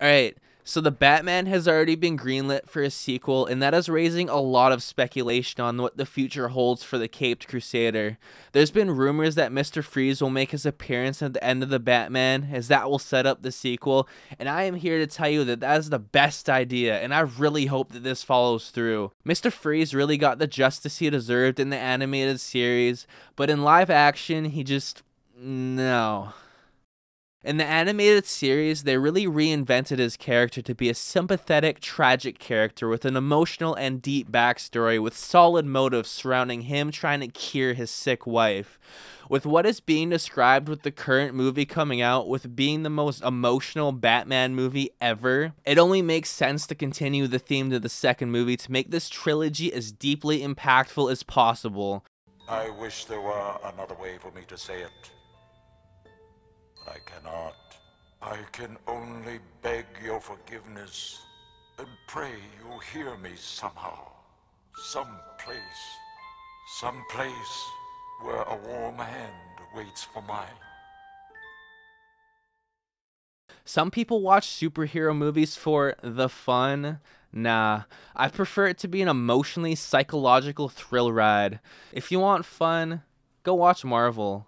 All right. So the Batman has already been greenlit for a sequel, and that is raising a lot of speculation on what the future holds for the Caped Crusader. There's been rumors that Mr. Freeze will make his appearance at the end of the Batman, as that will set up the sequel, and I am here to tell you that that is the best idea, and I really hope that this follows through. Mr. Freeze really got the justice he deserved in the animated series, but in live action, he just... no. In the animated series, they really reinvented his character to be a sympathetic, tragic character with an emotional and deep backstory with solid motives surrounding him trying to cure his sick wife. With what is being described with the current movie coming out with being the most emotional Batman movie ever, it only makes sense to continue the theme to the second movie to make this trilogy as deeply impactful as possible. I wish there were another way for me to say it. I cannot. I can only beg your forgiveness and pray you'll hear me somehow. Some place. Some place where a warm hand waits for mine. Some people watch superhero movies for the fun. Nah, I prefer it to be an emotionally psychological thrill ride. If you want fun, go watch Marvel.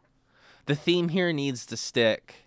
The theme here needs to stick.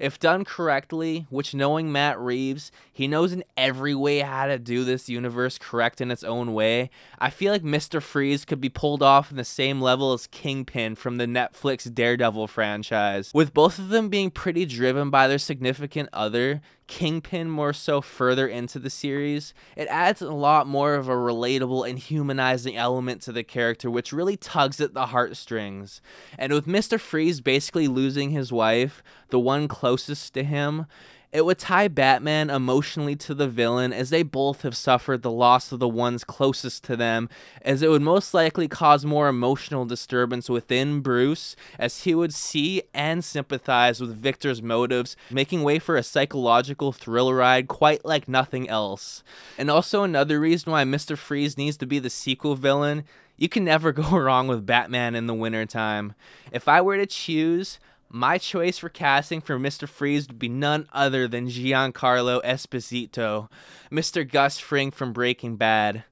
If done correctly, which knowing Matt Reeves, he knows in every way how to do this universe correct in its own way, I feel like Mr. Freeze could be pulled off in the same level as Kingpin from the Netflix Daredevil franchise. With both of them being pretty driven by their significant other, Kingpin more so further into the series, it adds a lot more of a relatable and humanizing element to the character, which really tugs at the heartstrings. And with Mr. Freeze basically losing his wife, the one closest to him, it would tie Batman emotionally to the villain as they both have suffered the loss of the ones closest to them, as it would most likely cause more emotional disturbance within Bruce as he would see and sympathize with Victor's motives, making way for a psychological thrill ride quite like nothing else. And also another reason why Mr. Freeze needs to be the sequel villain you can never go wrong with Batman in the wintertime. If I were to choose, my choice for casting for Mr. Freeze would be none other than Giancarlo Esposito, Mr. Gus Fring from Breaking Bad.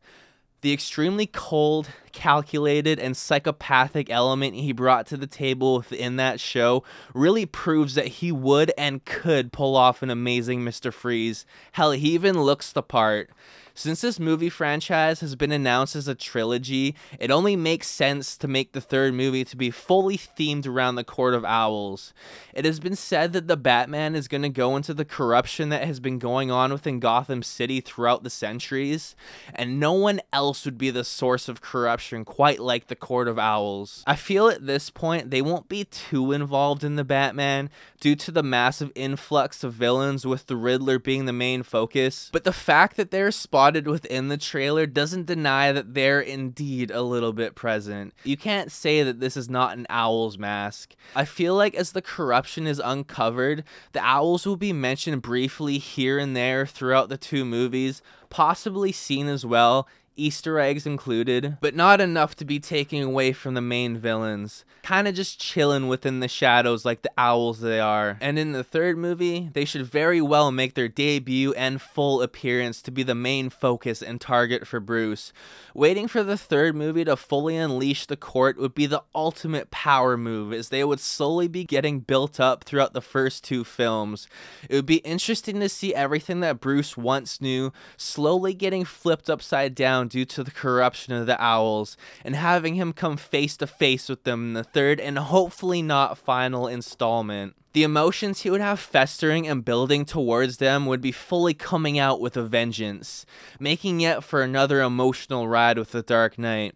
The extremely cold, calculated, and psychopathic element he brought to the table within that show really proves that he would and could pull off an amazing Mr. Freeze. Hell, he even looks the part. Since this movie franchise has been announced as a trilogy, it only makes sense to make the third movie to be fully themed around the Court of Owls. It has been said that the Batman is going to go into the corruption that has been going on within Gotham City throughout the centuries, and no one else would be the source of corruption quite like the Court of Owls. I feel at this point they won't be too involved in the Batman due to the massive influx of villains with the Riddler being the main focus, but the fact that they're spotted within the trailer doesn't deny that they're indeed a little bit present. You can't say that this is not an owl's mask. I feel like as the corruption is uncovered, the owls will be mentioned briefly here and there throughout the two movies, possibly seen as well Easter eggs included, but not enough to be taken away from the main villains. Kinda just chilling within the shadows like the owls they are. And in the third movie, they should very well make their debut and full appearance to be the main focus and target for Bruce. Waiting for the third movie to fully unleash the court would be the ultimate power move as they would slowly be getting built up throughout the first two films. It would be interesting to see everything that Bruce once knew slowly getting flipped upside down down due to the corruption of the owls, and having him come face to face with them in the third and hopefully not final installment. The emotions he would have festering and building towards them would be fully coming out with a vengeance, making it for another emotional ride with the Dark Knight.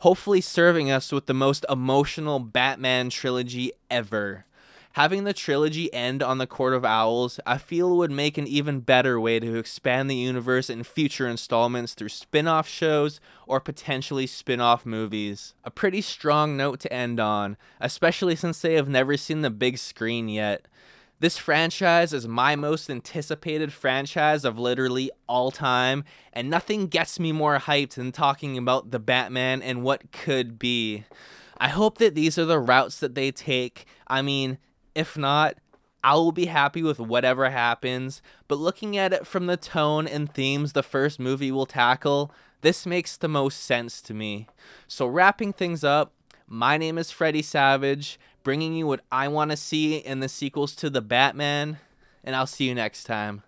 Hopefully, serving us with the most emotional Batman trilogy ever. Having the trilogy end on the Court of Owls, I feel would make an even better way to expand the universe in future installments through spin off shows or potentially spin off movies. A pretty strong note to end on, especially since they have never seen the big screen yet. This franchise is my most anticipated franchise of literally all time, and nothing gets me more hyped than talking about the Batman and what could be. I hope that these are the routes that they take. I mean, if not, I will be happy with whatever happens, but looking at it from the tone and themes the first movie will tackle, this makes the most sense to me. So, wrapping things up, my name is Freddy Savage, bringing you what I want to see in the sequels to The Batman, and I'll see you next time.